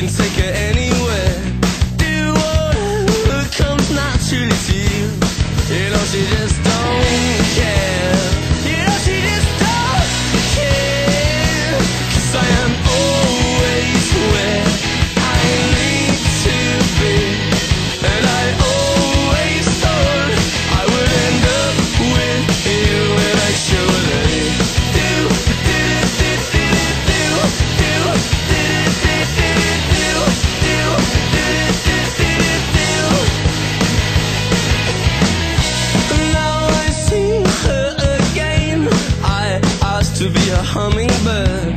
can take her anywhere. Do what comes naturally to you. You know she just don't care. to be a hummingbird.